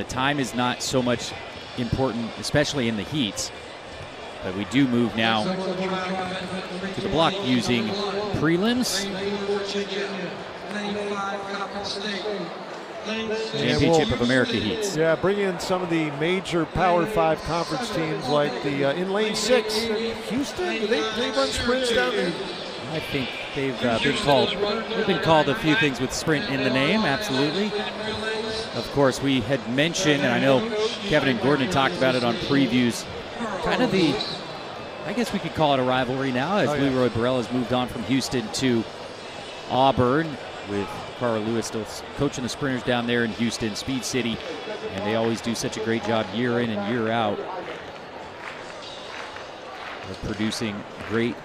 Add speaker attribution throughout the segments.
Speaker 1: the time is not so much important, especially in the heats. But we do move now to the block using prelims. Championship of America heats.
Speaker 2: Yeah, bring in some of the major Power Five conference teams like the uh, in Lane Six, Houston. Do they, they run sprints down there?
Speaker 1: I think they've uh, been called. They've been called a few things with sprint in the name. Absolutely. Of course, we had mentioned, and I know Kevin and Gordon had talked about it on previews. Kind of the, I guess we could call it a rivalry now, as
Speaker 2: Oh, yeah.
Speaker 1: Leroy Burrell has moved on from Houston to Auburn, with Carl Lewis still coaching the sprinters down there in Houston, Speed City, and they always do such a great job year in and year out of producing great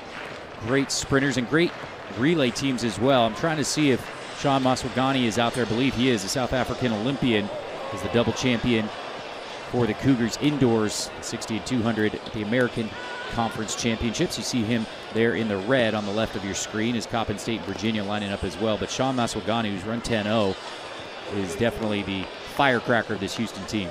Speaker 1: great sprinters and great relay teams as well. I'm trying to see if Shaun Maswanganyi is out there. I believe he is. The South African Olympian is the double champion for the Cougars indoors, 60 and 200 at the American Conference Championships. You see him there in the red on the left of your screen is Coppin State and Virginia lining up as well. But Shaun Maswanganyi, who's run 10-0, is definitely the firecracker of this Houston team.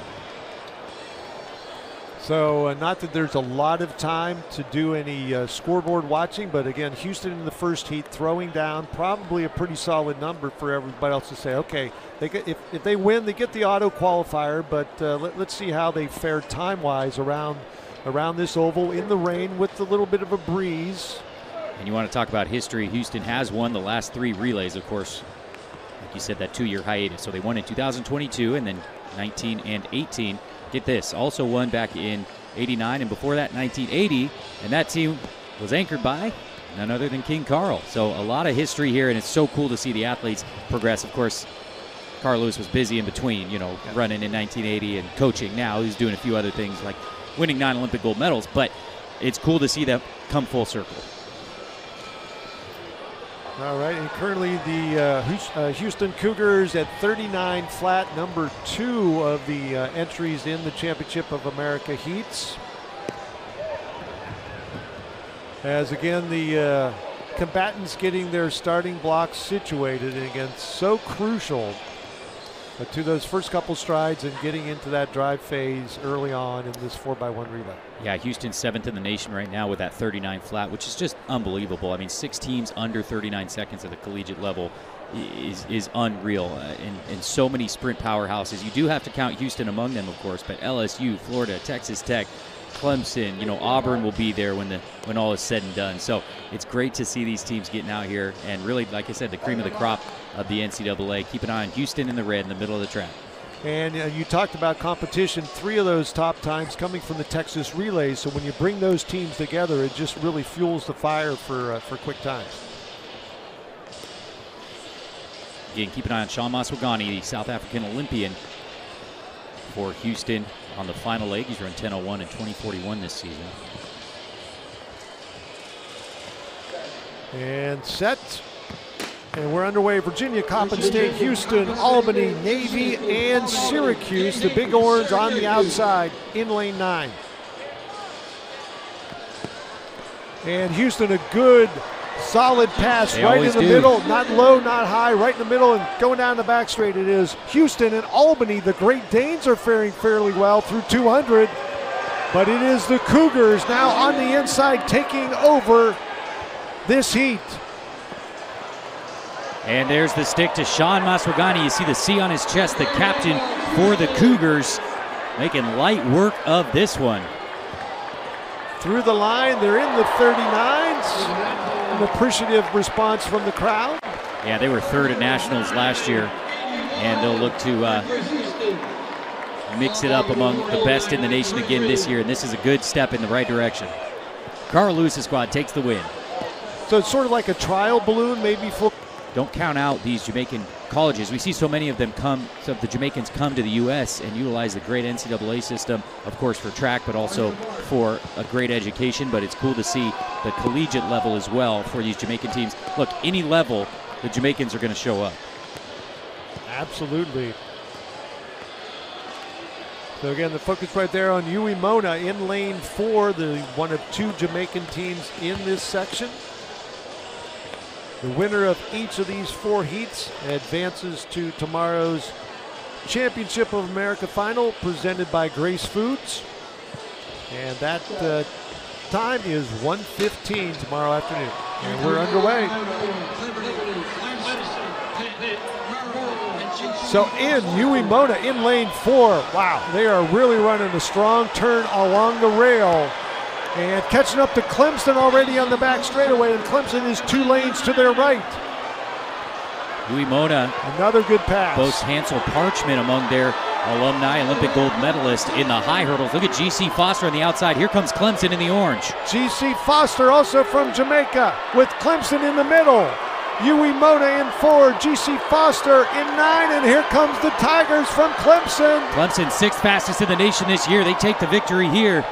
Speaker 2: So, uh, not that there's a lot of time to do any uh, scoreboard watching, but again, Houston in the first heat throwing down probably a pretty solid number for everybody else to say, okay, they get, if, if they win, they get the auto qualifier, but uh, let, let's see how they fare time wise around around this oval in the rain with a little bit of a breeze.
Speaker 1: And you want to talk about history. Houston has won the last three relays, of course. Like you said, that two year hiatus. So they won in 2022 and then 19 and 18. Get this, also won back in 89 and before that, 1980. And that team was anchored by none other than King Carl. So a lot of history here, and it's so cool to see the athletes progress. Of course, Carl Lewis was busy in between, you know, running in 1980 and coaching now. He's doing a few other things like winning nine Olympic gold medals, but it's cool to see them come full circle.
Speaker 2: All right, and currently the uh, uh, Houston Cougars at 39 flat, number two of the uh, entries in the Championship of America heats. As again, the uh, combatants getting their starting blocks situated, and again, so crucial to those first couple strides and getting into that drive phase early on in this 4x1 relay.
Speaker 1: Yeah, Houston's seventh in the nation right now with that 39 flat, which is just unbelievable. I mean, six teams under 39 seconds at the collegiate level is is unreal. Uh, and, and so many sprint powerhouses. You do have to count Houston among them, of course, but LSU, Florida, Texas Tech, Clemson, you know, Auburn will be there when the when all is said and done. So it's great to see these teams getting out here and really, like I said, the cream of the crop of the NCAA. Keep an eye on Houston in the red in the middle of the track.
Speaker 2: And uh, you talked about competition. Three of those top times coming from the Texas relays. So when you bring those teams together, it just really fuels the fire for uh, for quick times.
Speaker 1: Again, keep an eye on Shaun Maswanganyi, the South African Olympian for Houston on the final leg. He's run 10.01 and 20.41 this season.
Speaker 2: And set. And we're underway. Virginia, Coppin State, Houston, Albany, Navy, and Syracuse. The Big Orange on the outside in lane nine. And Houston, a good, solid pass
Speaker 1: They
Speaker 2: right in the
Speaker 1: do.
Speaker 2: middle. Not low, not high, right in the middle, and going down the back straight. It is Houston and Albany. The Great Danes are faring fairly well through 200. But it is the Cougars now on the inside taking over this heat.
Speaker 1: And there's the stick to Shaun Maswanganyi. You see the C on his chest, the captain for the Cougars, making light work of this one.
Speaker 2: Through the line, they're in the 39s. An appreciative response from the crowd.
Speaker 1: Yeah, they were third at Nationals last year, and they'll look to uh, mix it up among the best in the nation again this year, and this is a good step in the right direction. Carl Lewis' squad takes the win.
Speaker 2: So it's sort of like a trial balloon, maybe for
Speaker 1: Don't count out these Jamaican colleges. We see so many of them come, so the Jamaicans come to the U.S. and utilize the great NCAA system, of course, for track, but also for a great education. But it's cool to see the collegiate level as well for these Jamaican teams. Look, any level, the Jamaicans are going to show up.
Speaker 2: Absolutely. So again, the focus right there on UWI Mona in lane four, the one of two Jamaican teams in this section. The winner of each of these four heats advances to tomorrow's Championship of America final presented by Grace Foods. And that uh, time is 1.15 tomorrow afternoon. And we're underway. So in UWI Mona in lane four. Wow, they are really running a strong turn along the rail. And catching up to Clemson already on the back straightaway, and Clemson is two lanes to their right.
Speaker 1: Louis Mona
Speaker 2: Another good pass.
Speaker 1: boasts Hansle Parchment among their alumni, Olympic gold medalist in the high hurdles. Look at GC Foster on the outside. Here comes Clemson in the orange.
Speaker 2: GC Foster also from Jamaica with Clemson in the middle. UWI Mona in four, GC Foster in nine, and here comes the Tigers from Clemson.
Speaker 1: Clemson sixth fastest in the nation this year. They take the victory here.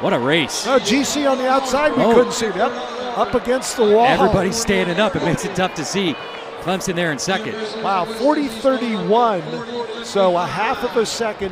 Speaker 1: What a race.
Speaker 2: Oh, GC on the outside, we
Speaker 1: Oh.
Speaker 2: couldn't see that. Up against the wall.
Speaker 1: Everybody's standing up. It makes it tough to see. Clemson there in second.
Speaker 2: Wow, 40 31. So a half of a second